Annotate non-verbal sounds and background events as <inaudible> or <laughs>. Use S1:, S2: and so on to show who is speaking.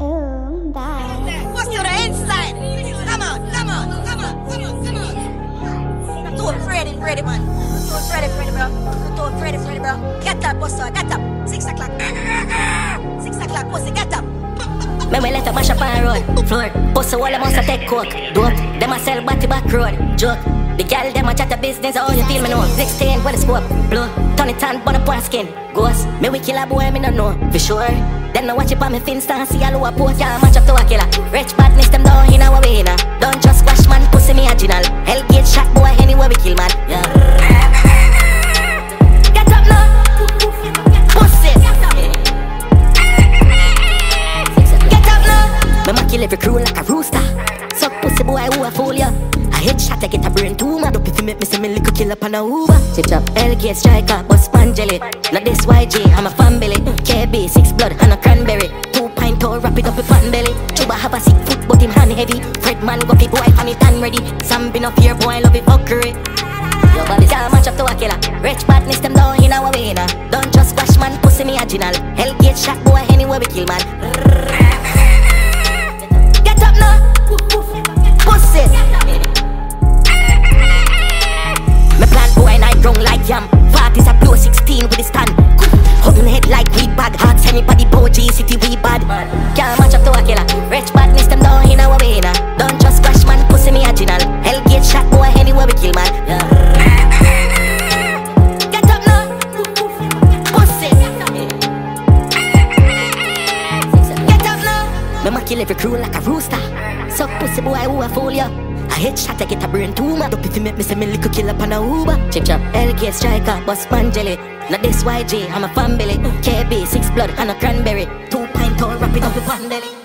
S1: Ooh, die.
S2: What's to the inside? Come on, come on, come on, come on, come on. Not too afraid, Freddy, man. Not too afraid, Freddy, bro. Not too afraid, Freddy, bro. Get up, Buster, get up. Six o'clock. Six o'clock, pussy, get up.
S3: Me we let a mash up on road Floor Pussy wall them must take coke Dope Them a sell body back road Joke The gal them a chat a business Oh you feel me know 16 with the scope Blow Turn it on burn up on skin Ghost Me we kill a boy me no know For sure Then no watch it on me finsta see a lower post Yeah match up to a killer. Rich badness them down in our way now Don't just squash man pussy me original. Hellgate shot boy anywhere we kill man. Yeah. Get up now. Pussy. Get up now. Me ma kill every crew like a rooster. Suck pussy boy who a fool ya? A headshot I get a brain tumor. If you make me see me little kill up on a Uber. Chip chop Hellgate striker but spongelly Now this YG I'm a family Six blood and a cranberry Two pint or wrap it up with pan belly Chuba have a sick foot but him hand heavy Fred man go big boy and it tan ready Sam been up here boy love it fuckery Yo, Bobby, yeah, match up to a killer. Rich badness, them down in our way now. Don't just squash man, pussy me original. Hellgate shot boy anywhere we kill man. <laughs> Get up now, pussy. Me plan boy night wrong like yam. Parties a blow 16 with the stand. Anybody boy G City we bad. Can't match up to a killer. Rich badness, them down in our way now. Don't just squash man, pussy me original. Hellgate shot boy anywhere we kill man. Get up now, pussy. Get up now. Me ma kill every crew like a rooster. Suck pussy boy who a fool ya. A headshot I get a brain tumor. Dope if you make me say me little kill up on a Uber. Chip chop, LK striker, bust jelly. Now this YG, I'm a family. KB, six blood and a cranberry. Two pint or wrap it up with pan belly.